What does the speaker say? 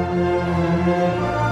Música